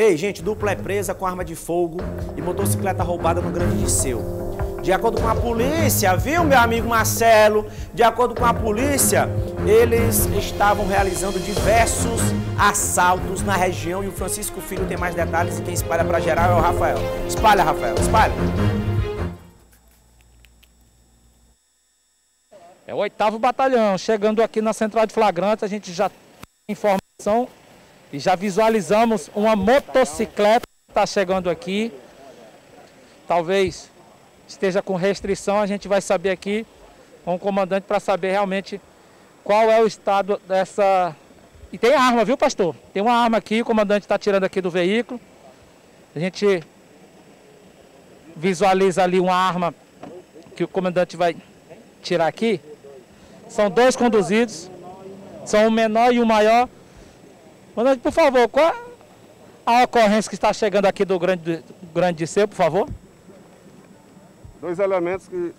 Ei, gente, dupla é presa com arma de fogo e motocicleta roubada no Grande Liceu. De acordo com a polícia, viu, meu amigo Marcelo? De acordo com a polícia, eles estavam realizando diversos assaltos na região e o Francisco Filho tem mais detalhes e quem espalha para geral é o Rafael. Espalha, Rafael, espalha. É o oitavo batalhão, chegando aqui na central de flagrantes, a gente já tem informação e já visualizamos uma motocicleta que está chegando aqui. Talvez esteja com restrição, a gente vai saber aqui com o comandante para saber realmente qual é o estado dessa... E tem arma, viu pastor? Tem uma arma aqui, o comandante está tirando aqui do veículo. A gente visualiza ali uma arma que o comandante vai tirar aqui. São dois conduzidos, são um menor e um maior. Comandante, por favor, qual a ocorrência que está chegando aqui do Grande, do grande de Seu, por favor? dois elementos que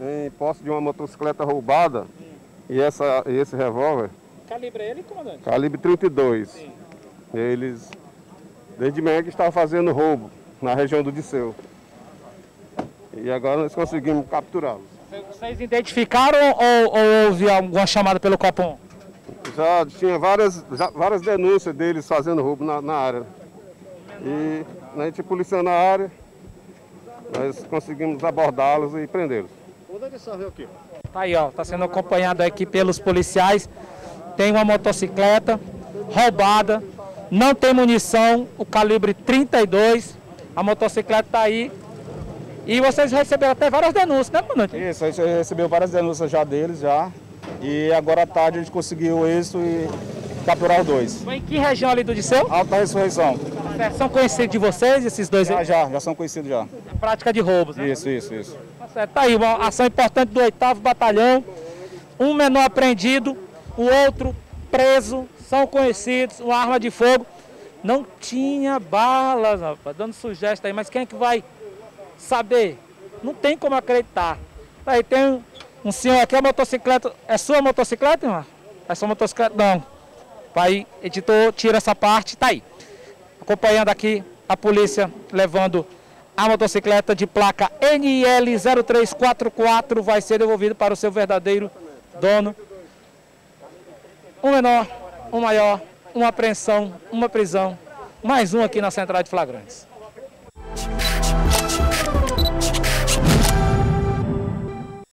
em posse de uma motocicleta roubada e, essa, e esse revólver. Calibre ele, comandante? Calibre 32. Sim. Eles, desde manhã que estavam fazendo roubo na região do Disseu. E agora nós conseguimos capturá-los. Vocês identificaram ou, ou houve alguma chamada pelo Copom? Já tinha várias, já, várias denúncias deles fazendo roubo na, na área. E a gente policiando a área, nós conseguimos abordá-los e prendê-los. Tá aí, ó, tá sendo acompanhado aqui pelos policiais. Tem uma motocicleta roubada, não tem munição, o calibre 32. A motocicleta tá aí. E vocês receberam até várias denúncias, né, comandante? Isso, a gente recebeu várias denúncias já deles já. E agora à tarde a gente conseguiu isso e capturar os dois. Foi em que região ali do Disseu? Alta Ressurreição. É, são conhecidos de vocês, esses dois Já, aí? já, já são conhecidos já. A prática de roubos, né? Isso, isso, isso. Tá certo. Tá aí, uma ação importante do 8 Batalhão. Um menor apreendido, o outro preso, são conhecidos, uma arma de fogo. Não tinha balas, rapaz, dando sugestão aí, mas quem é que vai saber? Não tem como acreditar. Tá Aí tem um, senhor aqui, a motocicleta. É sua motocicleta, irmão? É sua motocicleta? Não. Pai, editor, tira essa parte, tá aí. Acompanhando aqui a polícia levando a motocicleta de placa NL0344 vai ser devolvido para o seu verdadeiro dono. Um menor, um maior, uma apreensão, uma prisão, mais um aqui na central de flagrantes.